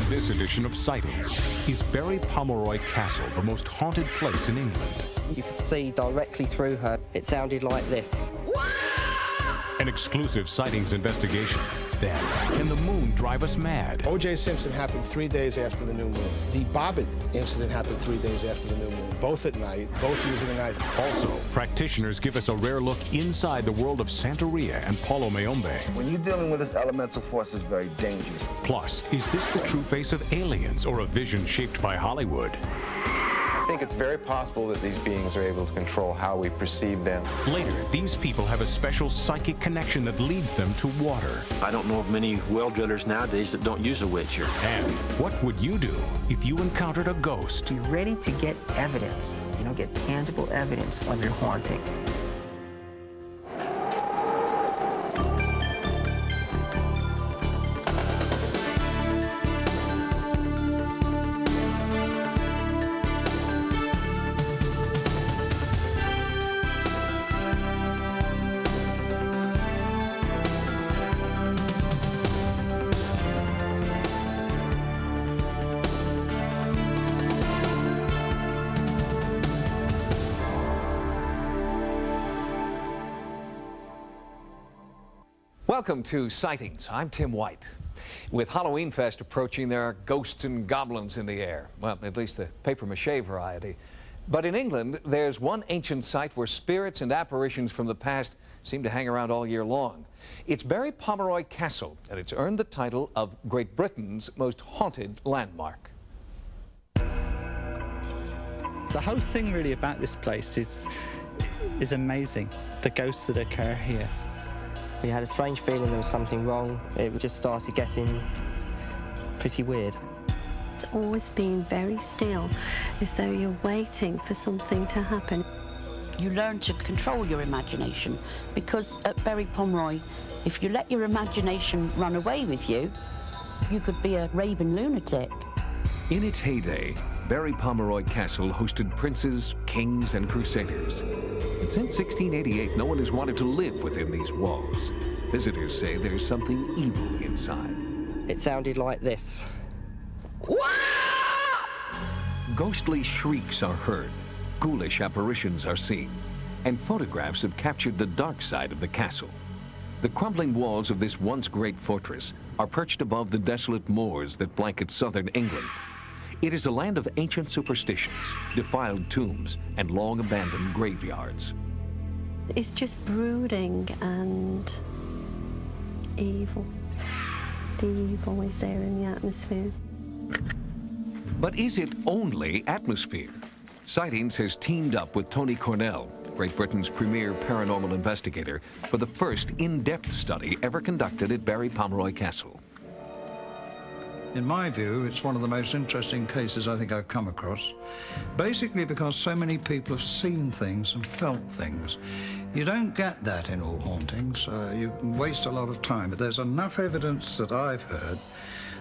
On this edition of Sightings, is Berry Pomeroy Castle the most haunted place in England? You could see directly through her. It sounded like this. An exclusive sightings investigation. Then, can the moon drive us mad? O.J. Simpson happened three days after the new moon. The Bobbitt incident happened three days after the new moon, both at night, both using a knife. Also, practitioners give us a rare look inside the world of Santeria and Palo Mayombe. When you're dealing with this elemental force, it's very dangerous. Plus, is this the true face of aliens or a vision shaped by Hollywood? I think it's very possible that these beings are able to control how we perceive them. Later, these people have a special psychic connection that leads them to water. I don't know of many well drillers nowadays that don't use a witcher. And what would you do if you encountered a ghost? Be ready to get evidence, you know, get tangible evidence of your haunting. Welcome to Sightings. I'm Tim White. With Halloween Fest approaching, there are ghosts and goblins in the air. Well, at least the paper mache variety. But in England, there's one ancient site where spirits and apparitions from the past seem to hang around all year long. It's Berry Pomeroy Castle, and it's earned the title of Great Britain's most haunted landmark. The whole thing really about this place is, is amazing. The ghosts that occur here. We had a strange feeling there was something wrong. It just started getting pretty weird. It's always been very still, as though you're waiting for something to happen. You learn to control your imagination because at Berry Pomeroy, if you let your imagination run away with you, you could be a raving lunatic. In its heyday, Berry Pomeroy Castle hosted princes, kings, and crusaders. But since 1688, no one has wanted to live within these walls. Visitors say there's something evil inside. It sounded like this. Ghostly shrieks are heard, ghoulish apparitions are seen, and photographs have captured the dark side of the castle. The crumbling walls of this once great fortress are perched above the desolate moors that blanket southern England. It is a land of ancient superstitions, defiled tombs, and long abandoned graveyards. It's just brooding and evil. The evil is there in the atmosphere. But is it only atmosphere? Sightings has teamed up with Tony Cornell, Great Britain's premier paranormal investigator, for the first in-depth study ever conducted at Berry Pomeroy Castle. In my view, it's one of the most interesting cases I think I've come across. Basically because so many people have seen things and felt things. You don't get that in all hauntings. Uh, you waste a lot of time. But there's enough evidence that I've heard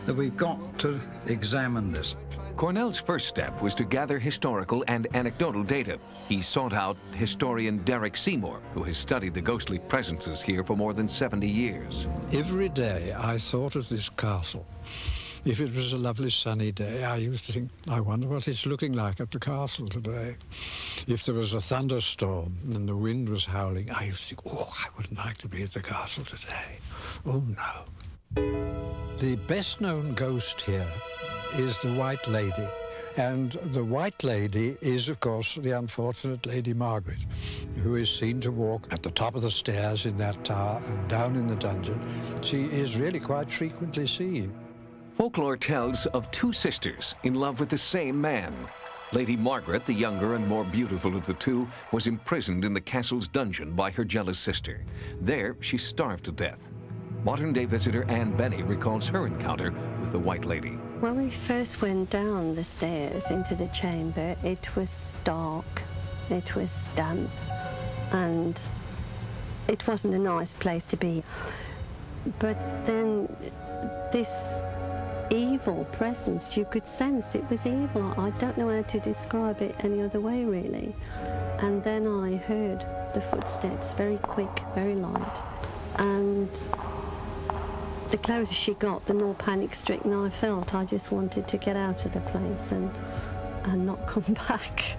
that we've got to examine this. Cornell's first step was to gather historical and anecdotal data. He sought out historian Derek Seymour, who has studied the ghostly presences here for more than 70 years. Every day I thought of this castle. If it was a lovely sunny day, I used to think, I wonder what it's looking like at the castle today. If there was a thunderstorm and the wind was howling, I used to think, oh, I wouldn't like to be at the castle today. Oh, no. The best known ghost here is the White Lady. And the White Lady is, of course, the unfortunate Lady Margaret, who is seen to walk at the top of the stairs in that tower and down in the dungeon. She is really quite frequently seen. Folklore tells of two sisters in love with the same man. Lady Margaret, the younger and more beautiful of the two, was imprisoned in the castle's dungeon by her jealous sister. There, she starved to death. Modern-day visitor Anne Benny recalls her encounter with the White Lady. When we first went down the stairs into the chamber, it was dark, it was damp, and it wasn't a nice place to be. But then this evil presence. You could sense it was evil. I don't know how to describe it any other way, really. And then I heard the footsteps, very quick, very light. And the closer she got, the more panic stricken I felt. I just wanted to get out of the place and, and not come back.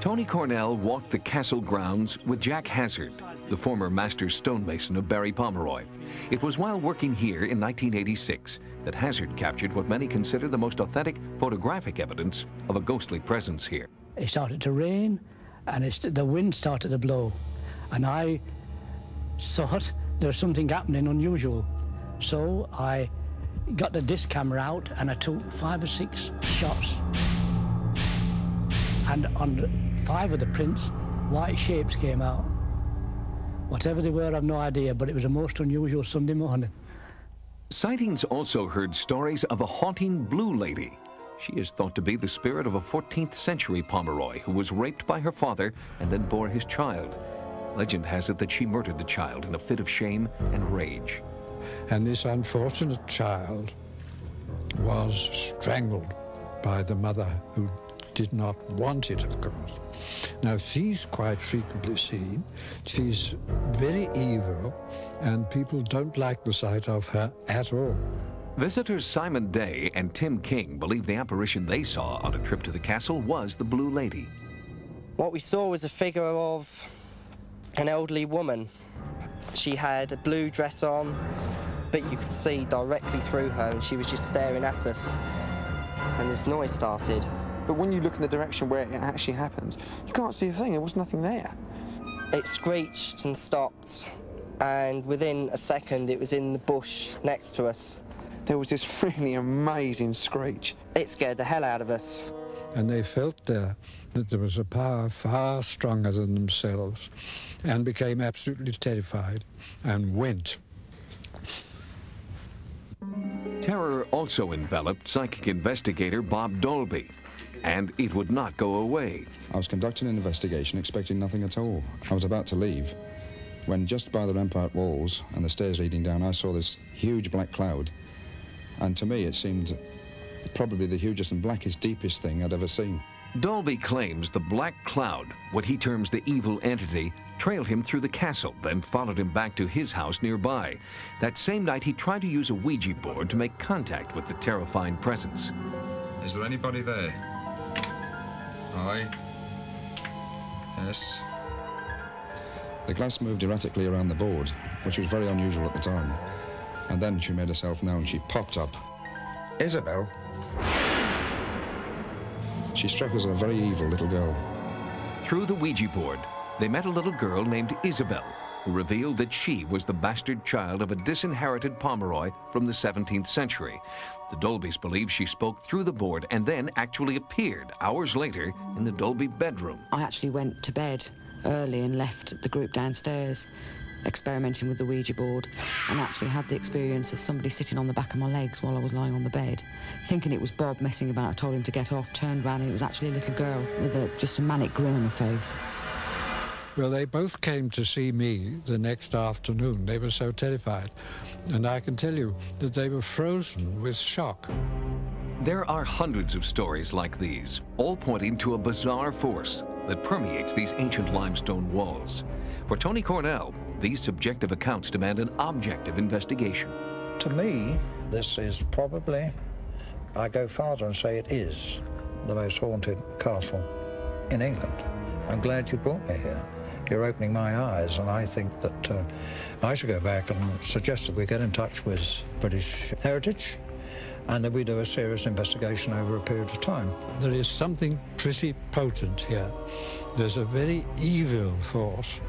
Tony Cornell walked the castle grounds with Jack Hazard, the former master stonemason of Berry Pomeroy. It was while working here in 1986 that Hazard captured what many consider the most authentic photographic evidence of a ghostly presence here. It started to rain and the wind started to blow. And I thought there was something happening unusual. So I got the disc camera out and I took five or six shots. And on five of the prints, white shapes came out. Whatever they were, I've no idea, but it was a most unusual Sunday morning. Sightings also heard stories of a haunting blue lady. She is thought to be the spirit of a 14th century Pomeroy who was raped by her father and then bore his child. Legend has it that she murdered the child in a fit of shame and rage. And this unfortunate child was strangled by the mother who did not want it, of course. Now, she's quite frequently seen. She's very evil, and people don't like the sight of her at all. Visitors Simon Day and Tim King believe the apparition they saw on a trip to the castle was the Blue Lady. What we saw was a figure of an elderly woman. She had a blue dress on, but you could see directly through her, and she was just staring at us. And this noise started. But when you look in the direction where it actually happened, you can't see a thing. There was nothing there. It screeched and stopped, and within a second, it was in the bush next to us. There was this really amazing screech. It scared the hell out of us. And they felt there that there was a power far stronger than themselves and became absolutely terrified and went. Terror also enveloped psychic investigator Bob Dolby, and it would not go away. I was conducting an investigation expecting nothing at all. I was about to leave when just by the rampart walls and the stairs leading down, I saw this huge black cloud. And to me, it seemed probably the hugest and blackest, deepest thing I'd ever seen. Dolby claims the black cloud, what he terms the evil entity, trailed him through the castle, then followed him back to his house nearby. That same night, he tried to use a Ouija board to make contact with the terrifying presence. Is there anybody there? Aye. Yes. The glass moved erratically around the board, which was very unusual at the time. And then she made herself known. She popped up. Isabel? She struck us as a very evil little girl. Through the Ouija board, they met a little girl named Isabel, who revealed that she was the bastard child of a disinherited Pomeroy from the 17th century. The Dolbys believe she spoke through the board and then actually appeared hours later in the Dolby bedroom. I actually went to bed early and left the group downstairs experimenting with the Ouija board and actually had the experience of somebody sitting on the back of my legs while I was lying on the bed, thinking it was Bob messing about. I told him to get off, turned around, and it was actually a little girl with a, just a manic grin on her face. Well, they both came to see me the next afternoon. They were so terrified. And I can tell you that they were frozen with shock. There are hundreds of stories like these, all pointing to a bizarre force that permeates these ancient limestone walls. For Tony Cornell, these subjective accounts demand an objective investigation. To me, this is probably, I go farther and say it is, the most haunted castle in England. I'm glad you brought me here. You're opening my eyes, and I think that uh, I should go back and suggest that we get in touch with British Heritage and that we do a serious investigation over a period of time. There is something pretty potent here. There's a very evil force.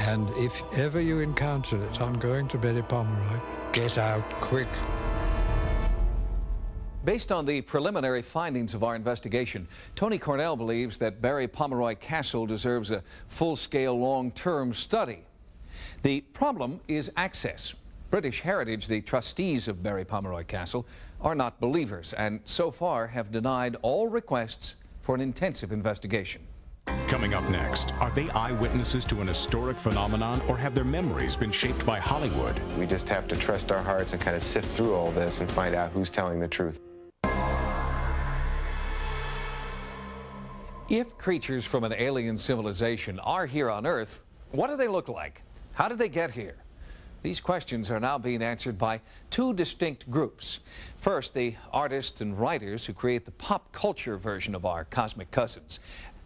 And if ever you encounter it on going to Berry Pomeroy, get out quick. Based on the preliminary findings of our investigation, Tony Cornell believes that Berry Pomeroy Castle deserves a full-scale long-term study. The problem is access. British Heritage, the trustees of Berry Pomeroy Castle, are not believers and so far have denied all requests for an intensive investigation. Coming up next, are they eyewitnesses to an historic phenomenon or have their memories been shaped by Hollywood? We just have to trust our hearts and kind of sift through all this and find out who's telling the truth. If creatures from an alien civilization are here on Earth, what do they look like? How did they get here? These questions are now being answered by two distinct groups. First, the artists and writers who create the pop culture version of our cosmic cousins,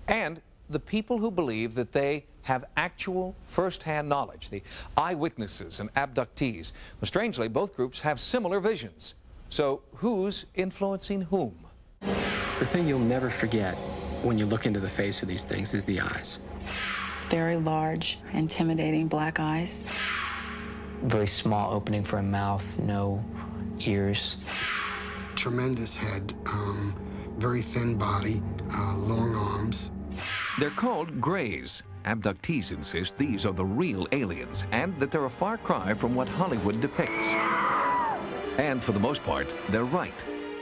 and the people who believe that they have actual first-hand knowledge, the eyewitnesses and abductees. Well, strangely, both groups have similar visions. So who's influencing whom? The thing you'll never forget when you look into the face of these things is the eyes. Very large, intimidating black eyes very small opening for a mouth, no ears. Tremendous head, um, very thin body, uh, long arms. They're called Greys. Abductees insist these are the real aliens and that they're a far cry from what Hollywood depicts. And for the most part, they're right.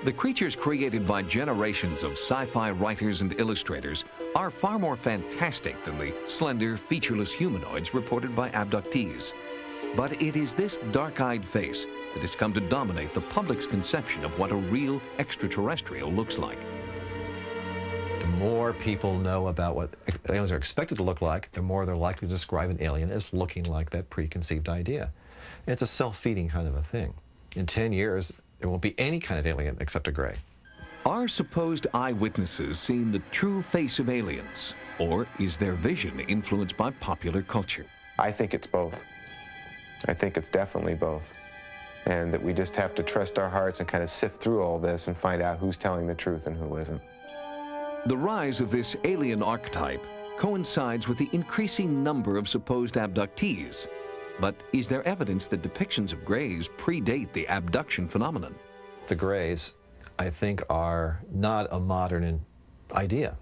The creatures created by generations of sci-fi writers and illustrators are far more fantastic than the slender, featureless humanoids reported by abductees. But it is this dark-eyed face that has come to dominate the public's conception of what a real extraterrestrial looks like. The more people know about what aliens are expected to look like, the more they're likely to describe an alien as looking like that preconceived idea. It's a self-feeding kind of a thing. In 10 years, there won't be any kind of alien except a gray. Are supposed eyewitnesses seeing the true face of aliens? Or is their vision influenced by popular culture? I think it's both. I think it's definitely both. And that we just have to trust our hearts and kind of sift through all this and find out who's telling the truth and who isn't. The rise of this alien archetype coincides with the increasing number of supposed abductees. But is there evidence that depictions of grays predate the abduction phenomenon? The grays, I think, are not a modern idea.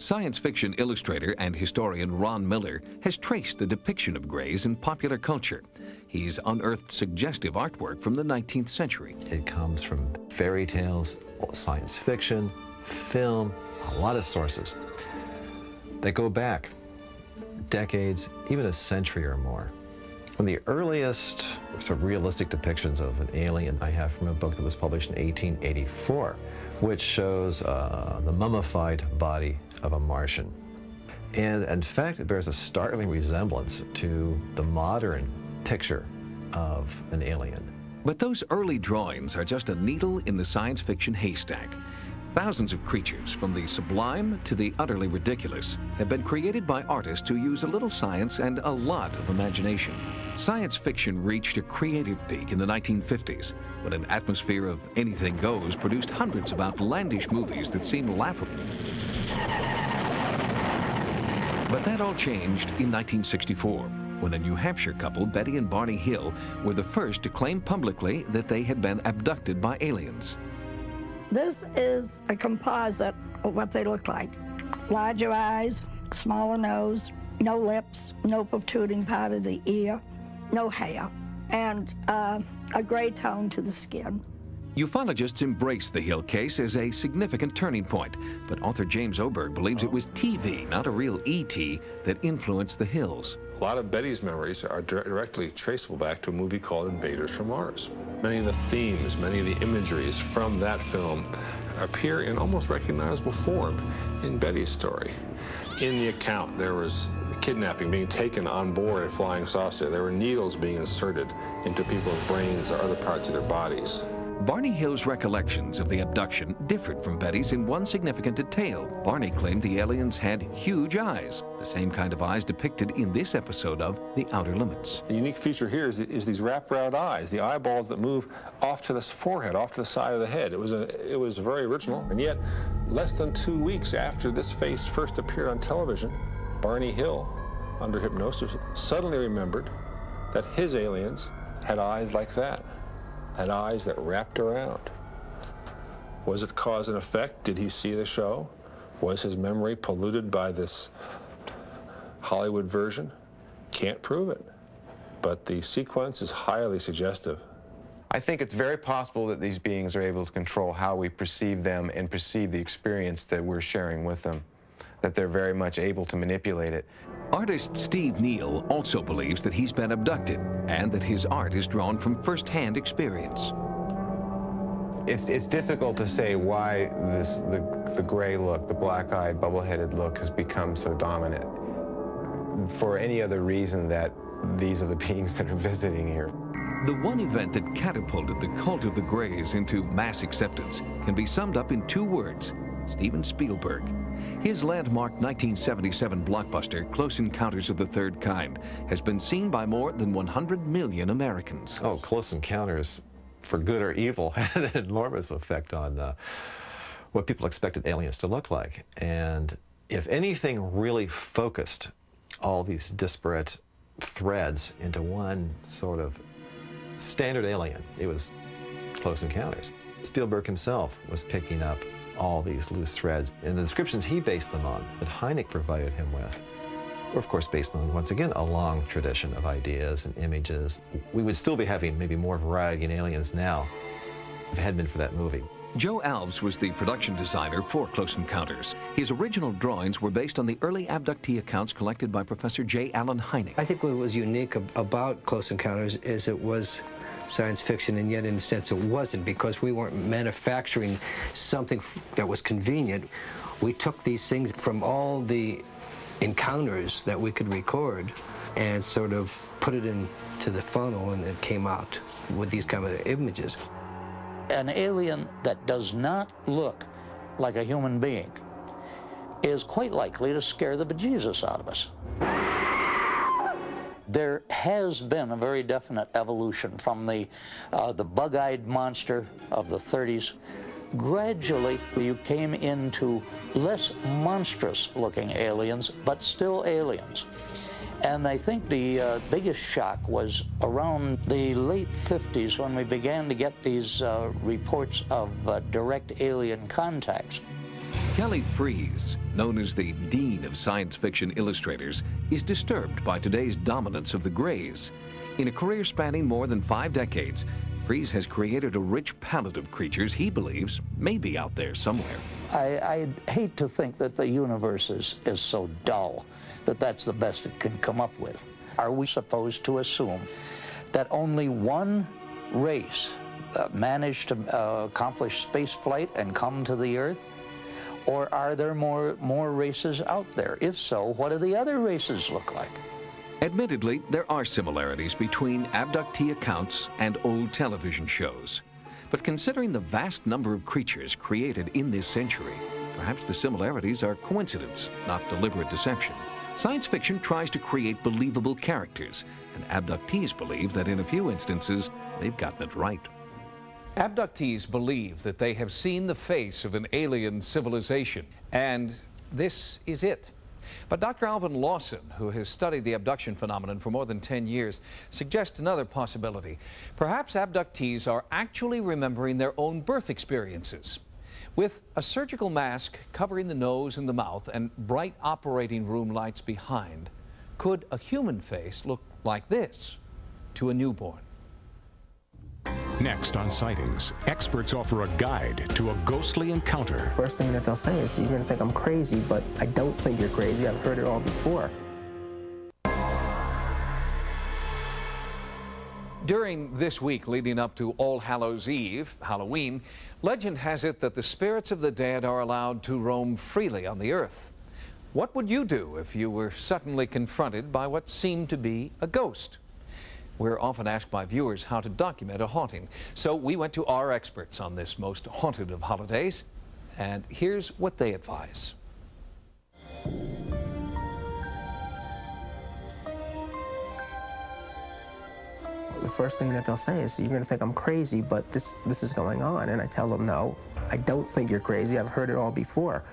Science fiction illustrator and historian Ron Miller has traced the depiction of grays in popular culture. He's unearthed suggestive artwork from the 19th century. It comes from fairy tales, science fiction, film, a lot of sources. that go back decades, even a century or more. One of the earliest sort of realistic depictions of an alien I have from a book that was published in 1884, which shows uh, the mummified body of a Martian. And in fact, it bears a startling resemblance to the modern picture of an alien. But those early drawings are just a needle in the science fiction haystack. Thousands of creatures, from the sublime to the utterly ridiculous, have been created by artists who use a little science and a lot of imagination. Science fiction reached a creative peak in the 1950s, when an atmosphere of anything goes produced hundreds of outlandish movies that seemed laughable. But that all changed in 1964 when a New Hampshire couple, Betty and Barney Hill, were the first to claim publicly that they had been abducted by aliens. This is a composite of what they look like. Larger eyes, smaller nose, no lips, no protruding part of the ear, no hair, and uh, a gray tone to the skin. Ufologists embrace the Hill case as a significant turning point, but author James Oberg believes it was TV, not a real ET, that influenced the Hills. A lot of Betty's memories are directly traceable back to a movie called Invaders from Mars. Many of the themes, many of the imageries from that film appear in almost recognizable form in Betty's story. In the account, there was kidnapping being taken on board a flying saucer. There were needles being inserted into people's brains or other parts of their bodies. Barney Hill's recollections of the abduction differed from Betty's in one significant detail. Barney claimed the aliens had huge eyes, the same kind of eyes depicted in this episode of The Outer Limits. The unique feature here is, is these wrap-around eyes, the eyeballs that move off to the forehead, off to the side of the head. It was, a, it was very original, and yet less than two weeks after this face first appeared on television, Barney Hill, under hypnosis, suddenly remembered that his aliens had eyes like that had eyes that wrapped around. Was it cause and effect? Did he see the show? Was his memory polluted by this Hollywood version? Can't prove it. But the sequence is highly suggestive. I think it's very possible that these beings are able to control how we perceive them and perceive the experience that we're sharing with them, that they're very much able to manipulate it. Artist Steve Neill also believes that he's been abducted and that his art is drawn from first-hand experience. It's, it's difficult to say why this, the, the gray look, the black-eyed, bubble-headed look has become so dominant. For any other reason that these are the beings that are visiting here. The one event that catapulted the cult of the Greys into mass acceptance can be summed up in two words, Steven Spielberg. His landmark 1977 blockbuster, Close Encounters of the Third Kind, has been seen by more than 100 million Americans. Oh, Close Encounters, for good or evil, had an enormous effect on uh, what people expected aliens to look like. And if anything really focused all these disparate threads into one sort of standard alien, it was Close Encounters. Spielberg himself was picking up all these loose threads. And the descriptions he based them on, that Hynek provided him with, were of course based on, once again, a long tradition of ideas and images. We would still be having maybe more variety in aliens now if it hadn't been for that movie. Joe Alves was the production designer for Close Encounters. His original drawings were based on the early abductee accounts collected by Professor J. Allen Hynek. I think what was unique about Close Encounters is it was science fiction, and yet in a sense it wasn't because we weren't manufacturing something that was convenient. We took these things from all the encounters that we could record and sort of put it into the funnel and it came out with these kind of images. An alien that does not look like a human being is quite likely to scare the bejesus out of us. There has been a very definite evolution from the, uh, the bug-eyed monster of the 30s. Gradually, you came into less monstrous-looking aliens, but still aliens. And I think the uh, biggest shock was around the late 50s when we began to get these uh, reports of uh, direct alien contacts. Kelly Freas, known as the Dean of Science Fiction Illustrators, is disturbed by today's dominance of the Greys. In a career spanning more than five decades, Freas has created a rich palette of creatures he believes may be out there somewhere. I, I hate to think that the universe is, is so dull that that's the best it can come up with. Are we supposed to assume that only one race uh, managed to uh, accomplish space flight and come to the Earth? Or are there more, more races out there? If so, what do the other races look like? Admittedly, there are similarities between abductee accounts and old television shows. But considering the vast number of creatures created in this century, perhaps the similarities are coincidence, not deliberate deception. Science fiction tries to create believable characters, and abductees believe that in a few instances, they've gotten it right. Abductees believe that they have seen the face of an alien civilization, and this is it. But Dr. Alvin Lawson, who has studied the abduction phenomenon for more than 10 years, suggests another possibility. Perhaps abductees are actually remembering their own birth experiences. With a surgical mask covering the nose and the mouth and bright operating room lights behind, could a human face look like this to a newborn? Next on Sightings, experts offer a guide to a ghostly encounter. First thing that they'll say is, you're going to think I'm crazy, but I don't think you're crazy. I've heard it all before. During this week leading up to All Hallows Eve, Halloween, legend has it that the spirits of the dead are allowed to roam freely on the earth. What would you do if you were suddenly confronted by what seemed to be a ghost? We're often asked by viewers how to document a haunting. So we went to our experts on this most haunted of holidays, and here's what they advise. The first thing that they'll say is, you're going to think I'm crazy, but this, this is going on. And I tell them, no, I don't think you're crazy. I've heard it all before.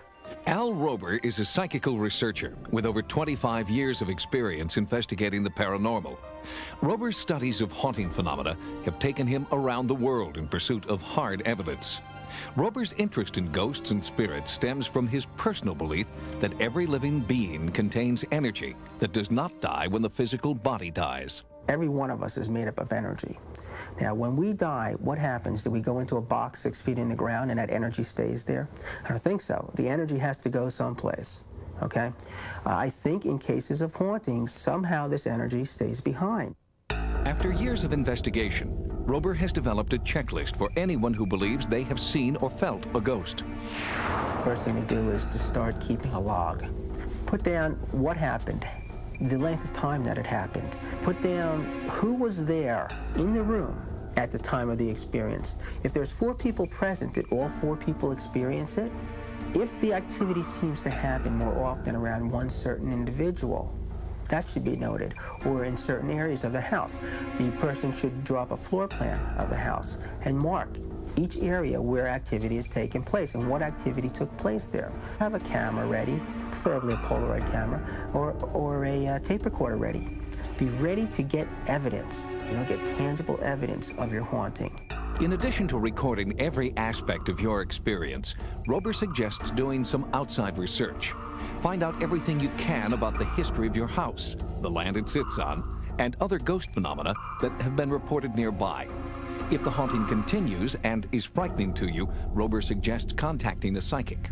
Al Rober is a psychical researcher with over 25 years of experience investigating the paranormal. Rober's studies of haunting phenomena have taken him around the world in pursuit of hard evidence. Rober's interest in ghosts and spirits stems from his personal belief that every living being contains energy that does not die when the physical body dies. Every one of us is made up of energy. Now, when we die, what happens? Do we go into a box six feet in the ground and that energy stays there? I don't think so. The energy has to go someplace, okay? Uh, I think in cases of hauntings, somehow this energy stays behind. After years of investigation, Rober has developed a checklist for anyone who believes they have seen or felt a ghost. First thing to do is to start keeping a log. Put down what happened, the length of time that it happened, put down who was there in the room at the time of the experience. If there's four people present, did all four people experience it? If the activity seems to happen more often around one certain individual, that should be noted, or in certain areas of the house. The person should draw up a floor plan of the house and mark each area where activity is taking place and what activity took place there. Have a camera ready, preferably a Polaroid camera, or, or a uh, tape recorder ready. Be ready to get evidence, you know, get tangible evidence of your haunting. In addition to recording every aspect of your experience, Rober suggests doing some outside research. Find out everything you can about the history of your house, the land it sits on, and other ghost phenomena that have been reported nearby. If the haunting continues and is frightening to you, Rober suggests contacting a psychic.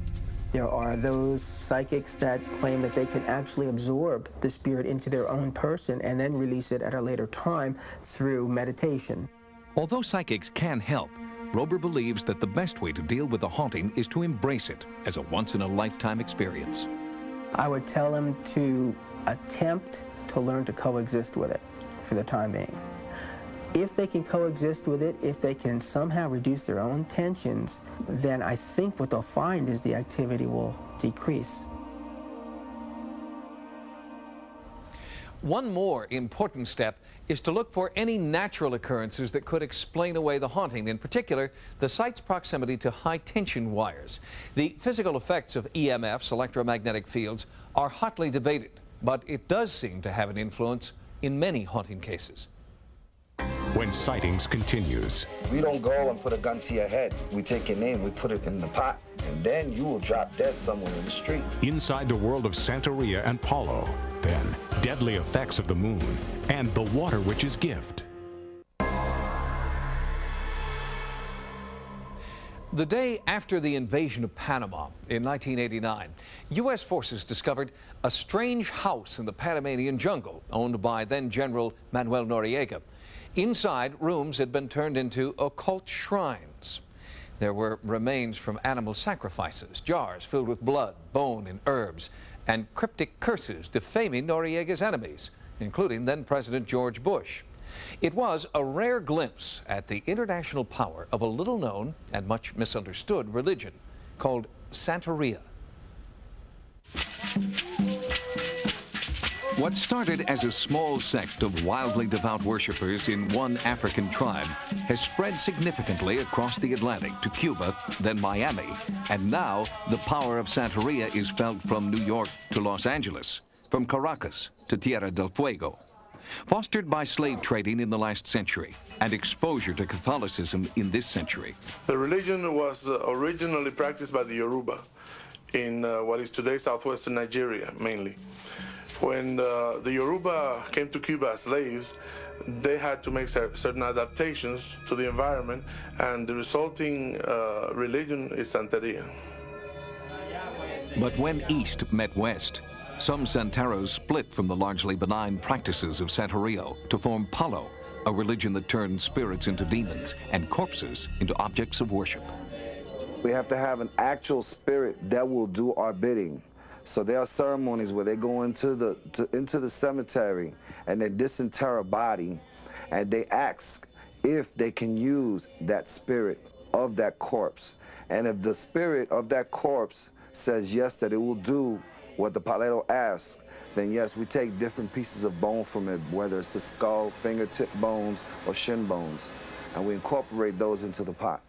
There are those psychics that claim that they can actually absorb the spirit into their own person and then release it at a later time through meditation. Although psychics can help, Rober believes that the best way to deal with a haunting is to embrace it as a once-in-a-lifetime experience. I would tell them to attempt to learn to coexist with it for the time being. If they can coexist with it, if they can somehow reduce their own tensions, then I think what they'll find is the activity will decrease. One more important step is to look for any natural occurrences that could explain away the haunting, in particular, the site's proximity to high tension wires. The physical effects of EMFs, electromagnetic fields, are hotly debated, but it does seem to have an influence in many haunting cases. When sightings continues. We don't go and put a gun to your head. We take your name, we put it in the pot, and then you will drop dead somewhere in the street. Inside the world of Santeria and Palo, then deadly effects of the moon and the water witch's gift. The day after the invasion of Panama in 1989, U.S. forces discovered a strange house in the Panamanian jungle owned by then General Manuel Noriega. Inside, rooms had been turned into occult shrines. There were remains from animal sacrifices, jars filled with blood, bone, and herbs, and cryptic curses defaming Noriega's enemies, including then President George Bush. It was a rare glimpse at the international power of a little known and much misunderstood religion called Santeria. What started as a small sect of wildly devout worshippers in one African tribe has spread significantly across the Atlantic to Cuba, then Miami, and now the power of Santeria is felt from New York to Los Angeles, from Caracas to Tierra del Fuego. Fostered by slave trading in the last century and exposure to Catholicism in this century. The religion was originally practiced by the Yoruba in uh, what is today southwestern Nigeria, mainly. When uh, the Yoruba came to Cuba as slaves, they had to make certain adaptations to the environment, and the resulting uh, religion is Santeria. But when East met West, some Santeros split from the largely benign practices of Santeria to form Palo, a religion that turned spirits into demons and corpses into objects of worship. We have to have an actual spirit that will do our bidding. So there are ceremonies where they go into the to, into the cemetery and they disinter a body, and they ask if they can use that spirit of that corpse. And if the spirit of that corpse says yes, that it will do what the palero asks, then yes, we take different pieces of bone from it, whether it's the skull, fingertip bones, or shin bones, and we incorporate those into the pot.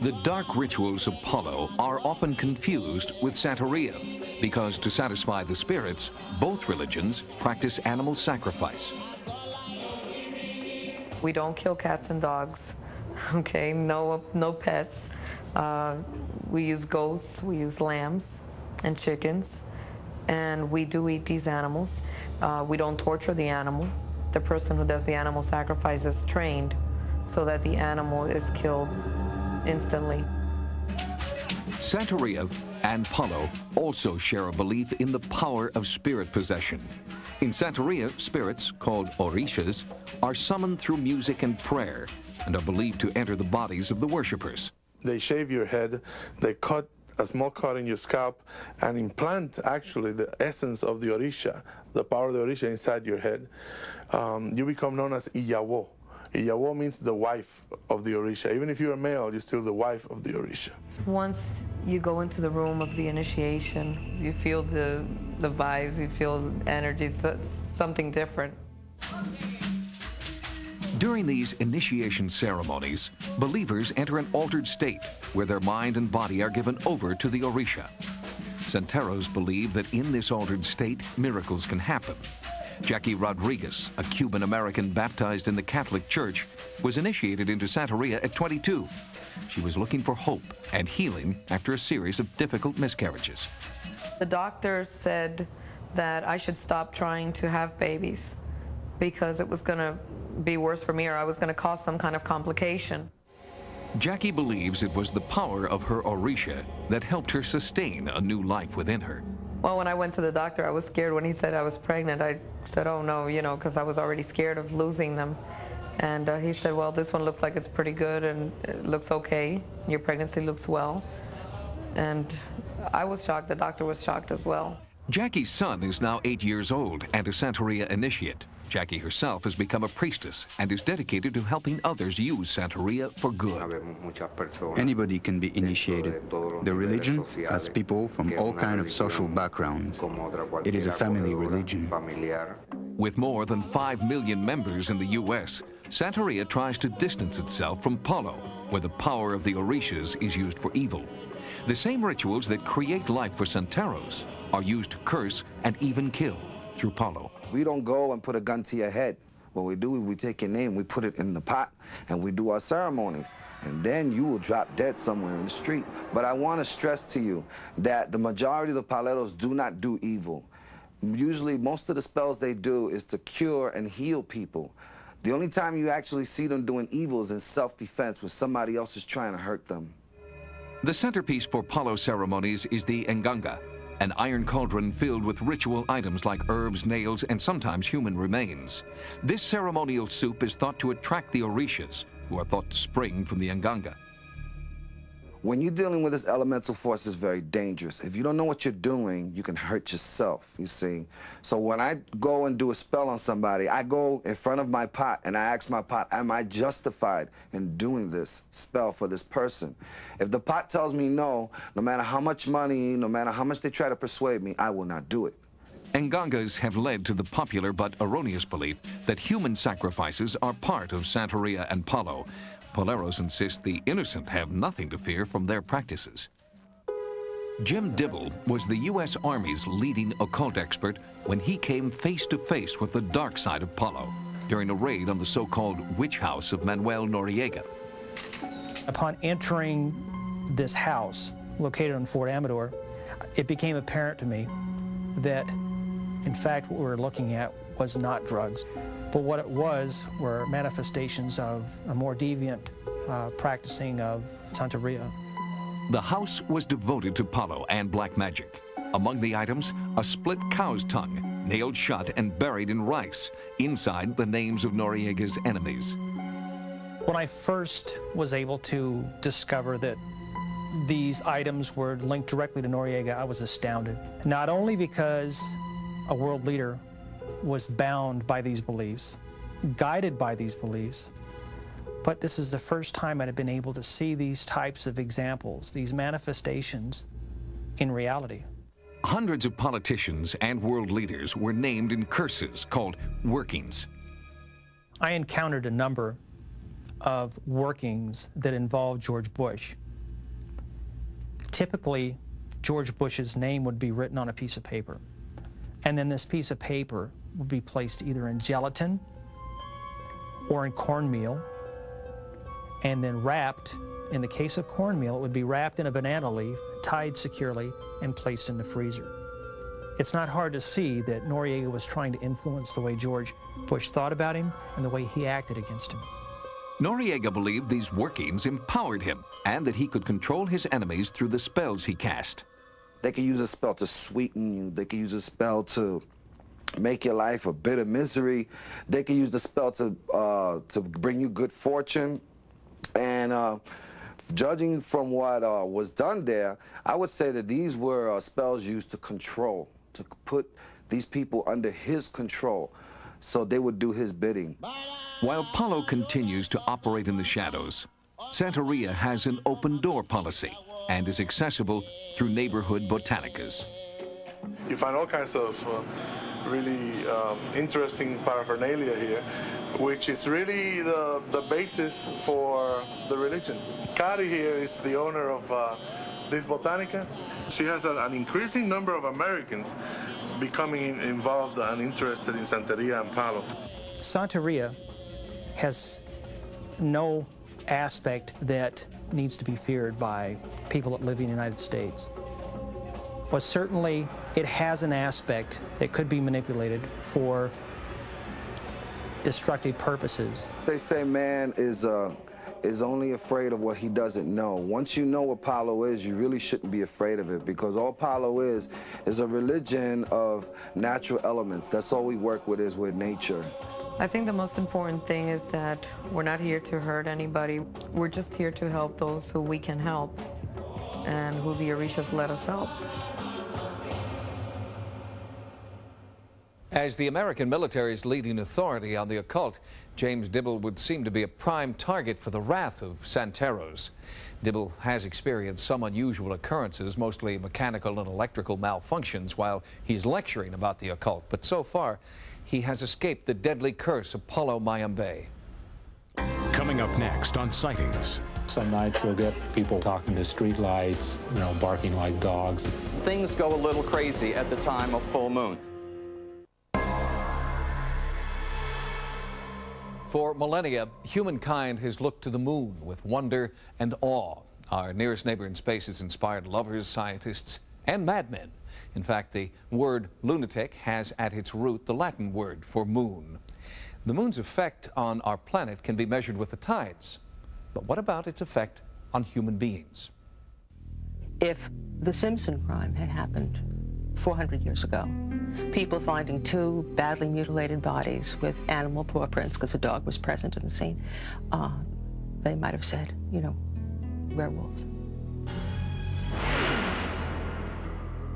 The dark rituals of Palo are often confused with Santeria because to satisfy the spirits, both religions practice animal sacrifice. We don't kill cats and dogs, okay? No, no pets. Uh, we use goats, we use lambs and chickens, and we do eat these animals. Uh, we don't torture the animal. The person who does the animal sacrifice is trained so that the animal is killed instantly. Santeria and Palo also share a belief in the power of spirit possession. In Santeria, spirits, called orishas, are summoned through music and prayer and are believed to enter the bodies of the worshippers. They shave your head, they cut a small cut in your scalp and implant actually the essence of the Orisha, the power of the Orisha inside your head, um, you become known as Iyawo. Iyawo means the wife of the Orisha. Even if you're a male, you're still the wife of the Orisha. Once you go into the room of the initiation, you feel the, the vibes, you feel energies, that's something different. During these initiation ceremonies, believers enter an altered state where their mind and body are given over to the Orisha. Santeros believe that in this altered state, miracles can happen. Jackie Rodriguez, a Cuban American baptized in the Catholic Church, was initiated into Santeria at 22. She was looking for hope and healing after a series of difficult miscarriages. The doctor said that I should stop trying to have babies because it was going to be worse for me or I was going to cause some kind of complication. Jackie believes it was the power of her Orisha that helped her sustain a new life within her. Well, when I went to the doctor, I was scared when he said I was pregnant. I said, oh no, you know, because I was already scared of losing them. And uh, he said, well, this one looks like it's pretty good and it looks okay. Your pregnancy looks well. And I was shocked. The doctor was shocked as well. Jackie's son is now eight years old and a Santeria initiate. Jackie herself has become a priestess and is dedicated to helping others use Santeria for good. Anybody can be initiated. The religion has people from all kinds of social backgrounds. It is a family religion. With more than 5 million members in the U.S., Santeria tries to distance itself from Palo, where the power of the Orishas is used for evil. The same rituals that create life for Santeros are used to curse and even kill through Palo. We don't go and put a gun to your head. What we do is we take your name, we put it in the pot, and we do our ceremonies. And then you will drop dead somewhere in the street. But I want to stress to you that the majority of the paleros do not do evil. Usually, most of the spells they do is to cure and heal people. The only time you actually see them doing evil is in self-defense when somebody else is trying to hurt them. The centerpiece for Palo ceremonies is the Nganga, an iron cauldron filled with ritual items like herbs, nails, and sometimes human remains. This ceremonial soup is thought to attract the Orishas, who are thought to spring from the Nganga. When you're dealing with this elemental force, it's very dangerous. If you don't know what you're doing, you can hurt yourself, you see. So when I go and do a spell on somebody, I go in front of my pot and I ask my pot, am I justified in doing this spell for this person? If the pot tells me no, no matter how much money, no matter how much they try to persuade me, I will not do it. Ngangas have led to the popular but erroneous belief that human sacrifices are part of Santeria and Palo, Paleros insist the innocent have nothing to fear from their practices. Jim Dibble was the U.S. Army's leading occult expert when he came face to face with the dark side of Palo during a raid on the so-called witch house of Manuel Noriega. Upon entering this house located on Fort Amador, it became apparent to me that, in fact, what we were looking at was not drugs. But what it was were manifestations of a more deviant uh, practicing of Santeria. The house was devoted to Palo and black magic. Among the items, a split cow's tongue, nailed shut and buried in rice. Inside, the names of Noriega's enemies. When I first was able to discover that these items were linked directly to Noriega, I was astounded. Not only because a world leader was bound by these beliefs, guided by these beliefs. But this is the first time I had been able to see these types of examples, these manifestations in reality. Hundreds of politicians and world leaders were named in curses called workings. I encountered a number of workings that involved George Bush. Typically, George Bush's name would be written on a piece of paper. And then this piece of paper would be placed either in gelatin or in cornmeal and then wrapped. In the case of cornmeal, it would be wrapped in a banana leaf, tied securely, and placed in the freezer. It's not hard to see that Noriega was trying to influence the way George Bush thought about him and the way he acted against him. Noriega believed these workings empowered him and that he could control his enemies through the spells he cast. They could use a spell to sweeten you. They could use a spell to make your life a bit of misery. They can use the spell to uh, to bring you good fortune. And uh, judging from what uh, was done there, I would say that these were uh, spells used to control, to put these people under his control, so they would do his bidding. While Palo continues to operate in the shadows, Santeria has an open door policy and is accessible through neighborhood botanicas. You find all kinds of uh, really um, interesting paraphernalia here, which is really the, the basis for the religion. Kari here is the owner of uh, this botanica. She has an, an, increasing number of Americans becoming involved and interested in Santeria and Palo. Santeria has no aspect that needs to be feared by people that live in the United States. But certainly it has an aspect that could be manipulated for destructive purposes. They say man is uh, is only afraid of what he doesn't know. Once you know what Palo is, you really shouldn't be afraid of it because all Palo is is a religion of natural elements. That's all we work with is with nature. I think the most important thing is that we're not here to hurt anybody. We're just here to help those who we can help and who the Orishas let us help. As the American military's leading authority on the occult, James Dibble would seem to be a prime target for the wrath of Santeros. Dibble has experienced some unusual occurrences, mostly mechanical and electrical malfunctions, while he's lecturing about the occult. But so far, he has escaped the deadly curse of Palo Mayombe. Coming up next on Sightings. Some nights you'll get people talking to streetlights, you know, barking like dogs. Things go a little crazy at the time of full moon. For millennia, humankind has looked to the moon with wonder and awe. Our nearest neighbor in space has inspired lovers, scientists, and madmen. In fact, the word lunatic has at its root the Latin word for moon. The moon's effect on our planet can be measured with the tides. But what about its effect on human beings? If the Simpson crime had happened 400 years ago, people finding two badly mutilated bodies with animal paw prints because a dog was present in the scene, uh, they might have said, you know, werewolves.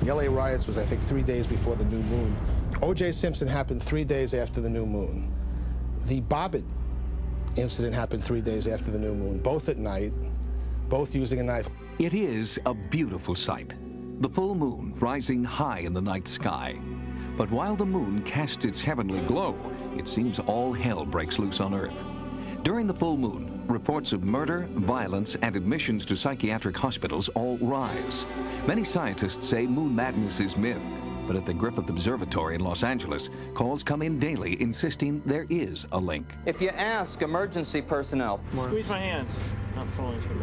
The LA riots was, I think, three days before the new moon. O.J. Simpson happened three days after the new moon. The Bobbitt incident happened three days after the new moon, both at night, both using a knife. It is a beautiful sight. The full moon rising high in the night sky. But while the moon casts its heavenly glow, it seems all hell breaks loose on Earth. During the full moon, reports of murder, violence, and admissions to psychiatric hospitals all rise. Many scientists say moon madness is myth, but at the Griffith Observatory in Los Angeles, calls come in daily insisting there is a link. If you ask emergency personnel, squeeze my hands.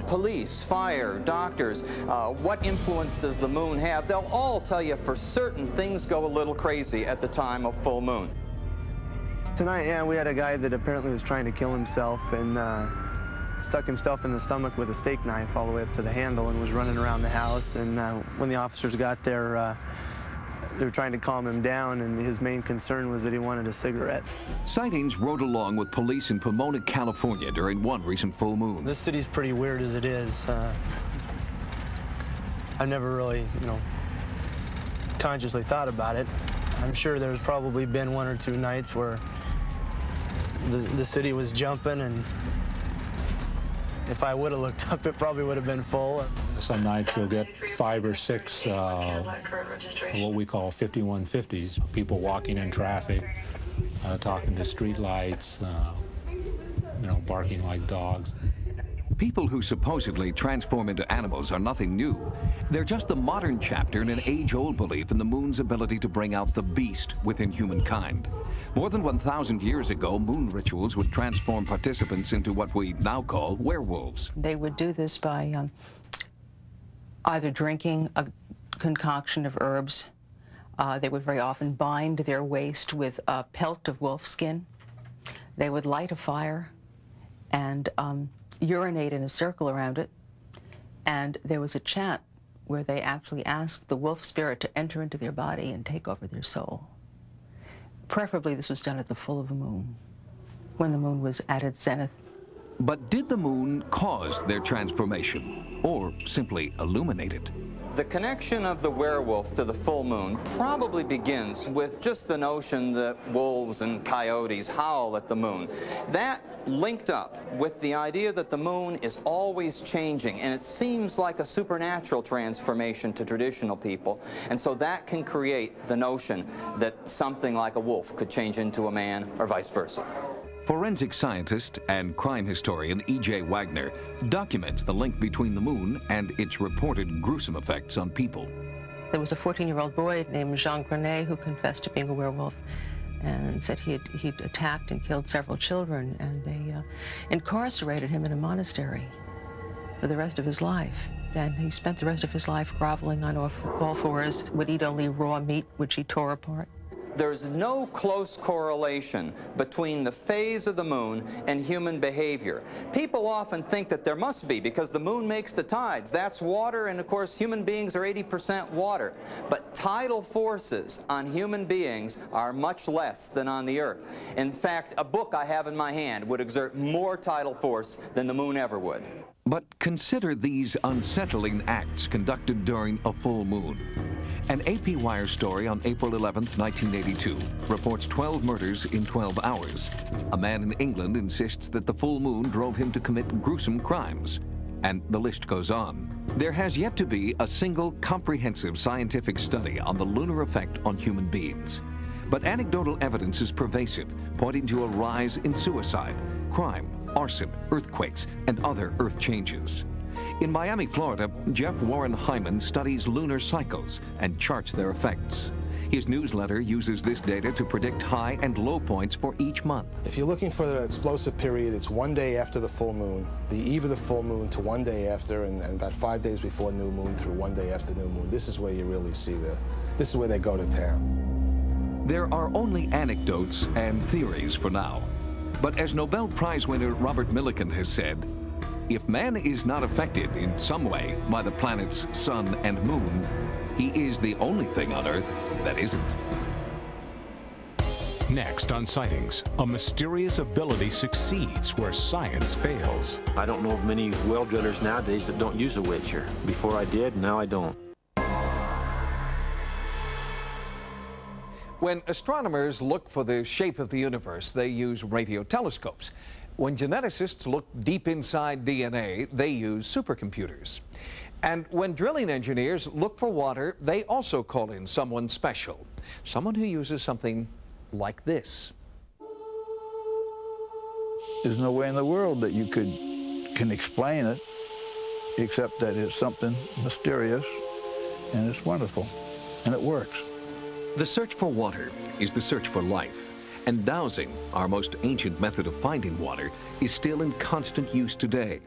Police, fire, doctors, uh, what influence does the moon have? They'll all tell you for certain things go a little crazy at the time of full moon. Tonight, yeah, we had a guy that apparently was trying to kill himself and uh, stuck himself in the stomach with a steak knife all the way up to the handle and was running around the house. And uh, when the officers got there, uh, they were trying to calm him down, and his main concern was that he wanted a cigarette. Sightings rode along with police in Pomona, California during one recent full moon. This city's pretty weird as it is. Uh, I've never really, you know, consciously thought about it. I'm sure there's probably been one or two nights where the, the city was jumping and if I would have looked up, it probably would have been full. Some nights you'll get five or six uh, what we call 5150s, people walking in traffic, uh, talking to streetlights, uh, you know, barking like dogs. People who supposedly transform into animals are nothing new. They're just the modern chapter in an age-old belief in the moon's ability to bring out the beast within humankind. More than 1,000 years ago, moon rituals would transform participants into what we now call werewolves. They would do this by um, either drinking a concoction of herbs. Uh, they would very often bind their waist with a pelt of wolf skin. They would light a fire and um, urinate in a circle around it. And there was a chant where they actually asked the wolf spirit to enter into their body and take over their soul. Preferably, this was done at the full of the moon, when the moon was at its zenith. But did the moon cause their transformation or simply illuminate it? The connection of the werewolf to the full moon probably begins with just the notion that wolves and coyotes howl at the moon. That linked up with the idea that the moon is always changing, and it seems like a supernatural transformation to traditional people. And so that can create the notion that something like a wolf could change into a man or vice versa. Forensic scientist and crime historian E.J. Wagner documents the link between the moon and its reported gruesome effects on people. There was a 14-year-old boy named Jean Grenier who confessed to being a werewolf and said he had, he'd attacked and killed several children, and they uh, incarcerated him in a monastery for the rest of his life. And he spent the rest of his life groveling on all fours, would eat only raw meat, which he tore apart. There's no close correlation between the phase of the moon and human behavior. People often think that there must be because the moon makes the tides. That's water, and of course, human beings are 80% water. But tidal forces on human beings are much less than on the Earth. In fact, a book I have in my hand would exert more tidal force than the moon ever would. But consider these unsettling acts conducted during a full moon. An AP Wire story on April 11, 1982, reports 12 murders in 12 hours. A man in England insists that the full moon drove him to commit gruesome crimes. And the list goes on. There has yet to be a single comprehensive scientific study on the lunar effect on human beings. But anecdotal evidence is pervasive, pointing to a rise in suicide, crime, arson, earthquakes, and other Earth changes. In Miami, Florida, Jeff Warren Hyman studies lunar cycles and charts their effects. His newsletter uses this data to predict high and low points for each month. If you're looking for the explosive period, it's one day after the full moon, the eve of the full moon to one day after, and, and about five days before new moon through one day after new moon. This is where you really see the, this is where they go to town. There are only anecdotes and theories for now. But as Nobel Prize winner Robert Millikan has said, if man is not affected in some way by the planet's sun and moon, he is the only thing on Earth that isn't. Next on Sightings, a mysterious ability succeeds where science fails. I don't know of many well drillers nowadays that don't use a witcher. Before I did, now I don't. When astronomers look for the shape of the universe, they use radio telescopes. When geneticists look deep inside DNA, they use supercomputers. And when drilling engineers look for water, they also call in someone special, someone who uses something like this. There's no way in the world that you could can explain it, except that it's something mysterious, and it's wonderful, and it works. The search for water is the search for life. And dowsing, our most ancient method of finding water, is still in constant use today.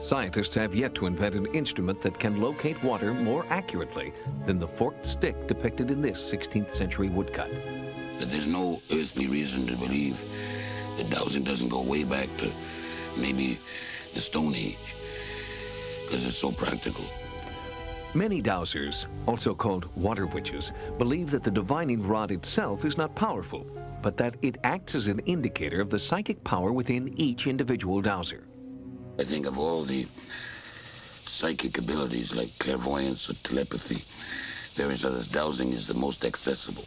Scientists have yet to invent an instrument that can locate water more accurately than the forked stick depicted in this 16th century woodcut. But there's no earthly reason to believe that dowsing doesn't go way back to maybe the Stone Age, because it's so practical. Many dowsers, also called water witches, believe that the divining rod itself is not powerful, but that it acts as an indicator of the psychic power within each individual dowser. I think of all the psychic abilities like clairvoyance or telepathy, various others, dowsing is the most accessible.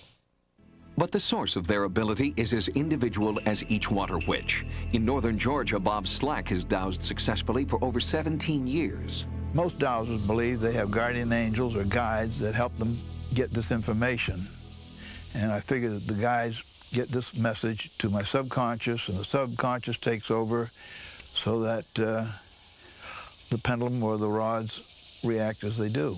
But the source of their ability is as individual as each water witch. In northern Georgia, Bob Slack has dowsed successfully for over 17 years. Most dowsers believe they have guardian angels or guides that help them get this information. And I figure that the guides get this message to my subconscious, and the subconscious takes over so that uh, the pendulum or the rods react as they do.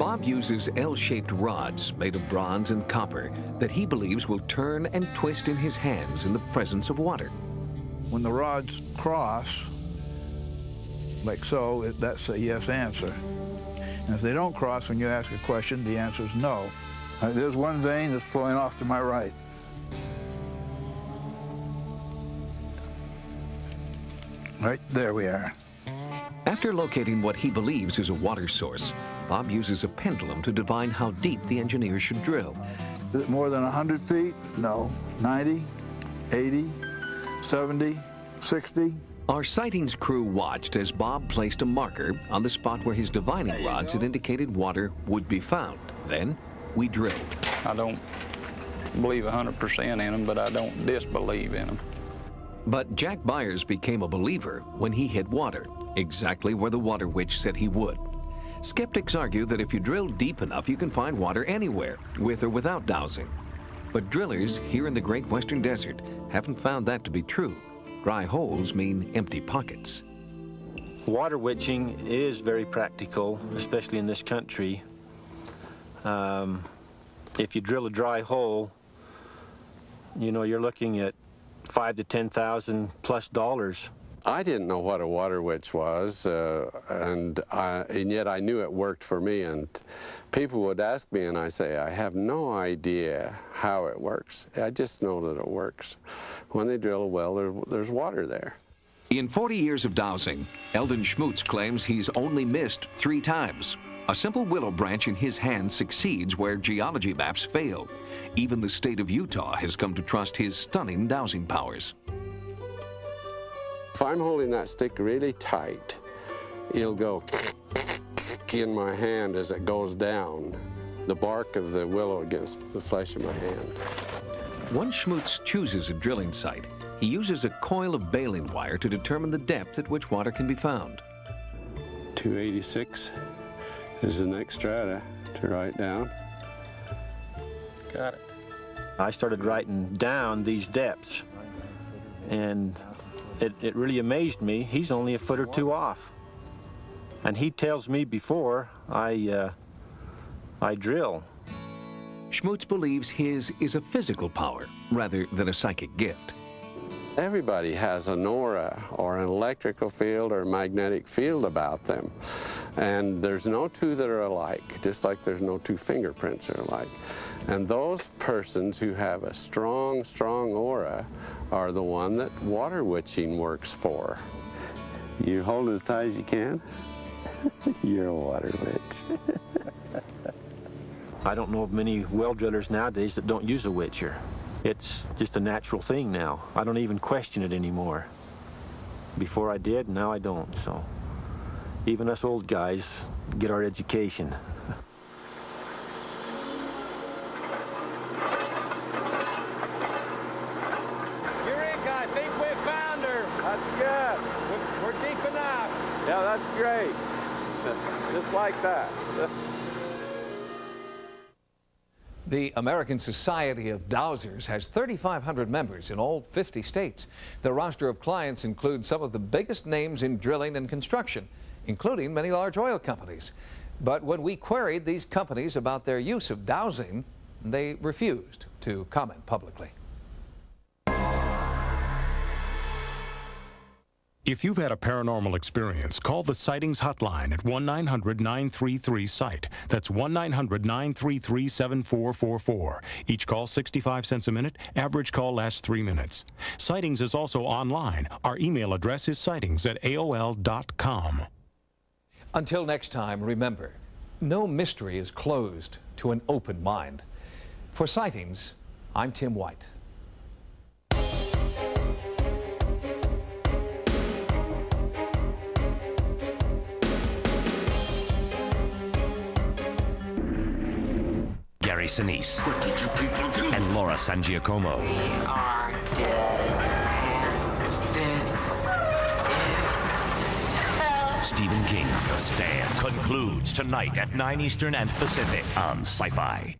Bob uses L-shaped rods made of bronze and copper that he believes will turn and twist in his hands in the presence of water. When the rods cross, like so, that's a yes answer. And if they don't cross when you ask a question, the answer is no. Right, there's one vein that's flowing off to my right. Right, there we are. After locating what he believes is a water source, Bob uses a pendulum to divine how deep the engineer should drill. Is it more than 100 feet? No. 90, 80, 70, 60. Our sightings crew watched as Bob placed a marker on the spot where his divining rods had indicated water would be found. Then we drilled. I don't believe 100% in them, but I don't disbelieve in them. But Jack Byers became a believer when he hit water, exactly where the water witch said he would. Skeptics argue that if you drill deep enough, you can find water anywhere, with or without dowsing. But drillers here in the Great Western Desert haven't found that to be true. Dry holes mean empty pockets. Water witching is very practical, especially in this country. Um, if you drill a dry hole, you know, you're looking at five to 10,000 plus dollars. I didn't know what a water witch was, uh, and, I, and yet I knew it worked for me. And people would ask me, and I say, I have no idea how it works. I just know that it works. When they drill a well, there, there's water there. In 40 years of dowsing, Eldon Schmutz claims he's only missed three times. A simple willow branch in his hand succeeds where geology maps fail. Even the state of Utah has come to trust his stunning dowsing powers. If I'm holding that stick really tight, it'll go in my hand as it goes down, the bark of the willow against the flesh of my hand. Once Schmutz chooses a drilling site, he uses a coil of baling wire to determine the depth at which water can be found. 286 is the next strata to write down. Got it. I started writing down these depths, and it, it really amazed me. He's only a foot or two off. And he tells me before I, uh, I drill. Schmutz believes his is a physical power rather than a psychic gift. Everybody has an aura or an electrical field or a magnetic field about them. And there's no two that are alike, just like there's no two fingerprints are alike. And those persons who have a strong, strong aura are the one that water witching works for. You hold it as tight as you can. You're a water witch. I don't know of many well drillers nowadays that don't use a witcher. It's just a natural thing now. I don't even question it anymore. Before I did, now I don't, so. Even us old guys get our education. Eureka, I think we found her. That's good. We're, we're deep enough. Yeah, that's great. Just like that. The American Society of Dowsers has 3,500 members in all 50 states. The roster of clients includes some of the biggest names in drilling and construction, including many large oil companies. But when we queried these companies about their use of dowsing, they refused to comment publicly. If you've had a paranormal experience, call the Sightings Hotline at 1 900 933 SIGHT. That's 1 900 933 7444. Each call 65 cents a minute. Average call lasts three minutes. Sightings is also online. Our email address is sightings at AOL.com. Until next time, remember, no mystery is closed to an open mind. For Sightings, I'm Tim White. Gary Sinise and Laura San Giacomo. We are dead, and this is hell. Stephen King's The Stand concludes tonight at 9 Eastern and Pacific on Sci-Fi.